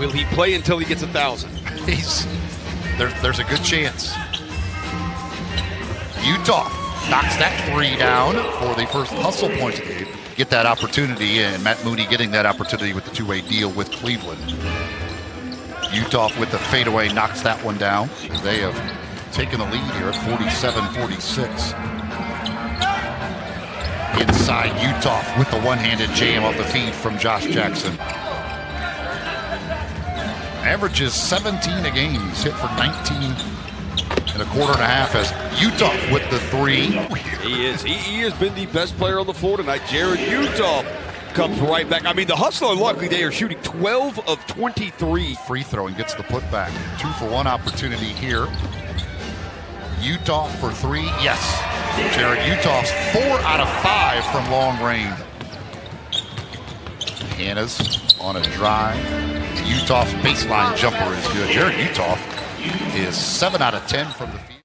Will he play until he gets a thousand? He's there, there's a good chance. Uthoff knocks that three down for the first hustle point of the game. Get that opportunity, and Matt Mooney getting that opportunity with the two-way deal with Cleveland. Uthoff with the fadeaway knocks that one down. They have taken the lead here at 47-46. Inside Uthoff with the one-handed jam off the feed from Josh Jackson. Averages 17 a game. He's hit for 19 and a quarter and a half as Uthoff with the three. He is. He, he has been the best player on the floor tonight. Jarrod Uthoff comes right back. I mean, the hustler luckily they are shooting 12 of 23. Free throw and gets the putback. Two for one opportunity here. Uthoff for three. Yes. Jarrod Uthoff's four out of five from long range. Hannahs on a drive. Uthoff's baseline jumper is good. Jarrod Uthoff is seven out of ten from the field.